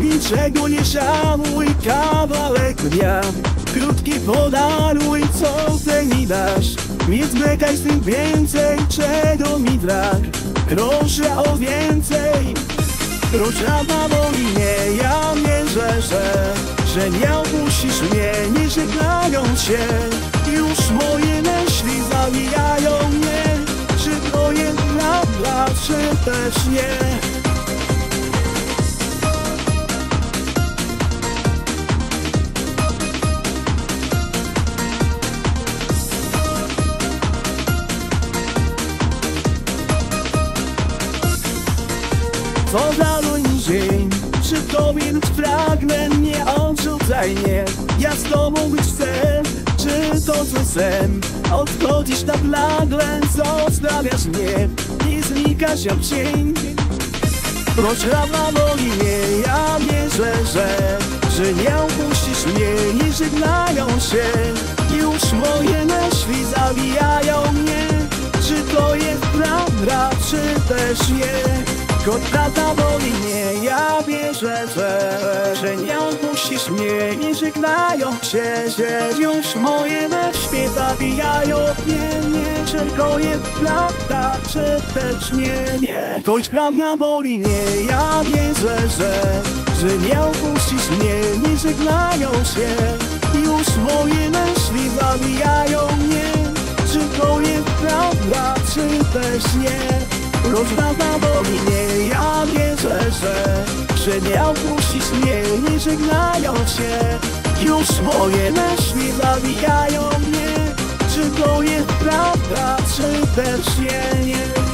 Niczego nie żałuj, kawałek dnia. Krótki podaruj, co ty mi dasz. Nie zwlekaj z tym więcej, czego mi brak. Proszę o więcej. Proszę boli mnie, ja wierzę, że Że nie opuścisz mnie, nie żegnając się. Już moje myśli zawijają mnie. Czy to jest prawda, czy też nie Co za dzień? Przy tobie być pragnę? Nie odrzucaj mnie. Ja z tobą być chcę. Czy to co sen? Odchodzisz tak nagle? Zostawiasz mnie? Nie znikasz jak cień. Proślawa boli mnie Ja wierzę, że Że nie opuścisz mnie. Nie żegnają się. Już moje myśli zawijają mnie. Czy to jest prawda, czy też nie Tylko prawda boli mnie, ja wierzę, że, że nie opuścisz mnie. Nie żegnają się, że już moje myśli zabijają mnie Nie, to jest prawda, czy też nie, nie jest prawda boli mnie, ja wierzę, że Że nie opuścisz mnie, nie żegnają się Już moje myśli zabijają mnie. Czy to jest prawda, czy też nie? Rozprawa boli mnie, że nie opuścisz mnie Nie żegnają się. Już moje myśli zabijają mnie Czy to jest prawda, czy też nie, nie?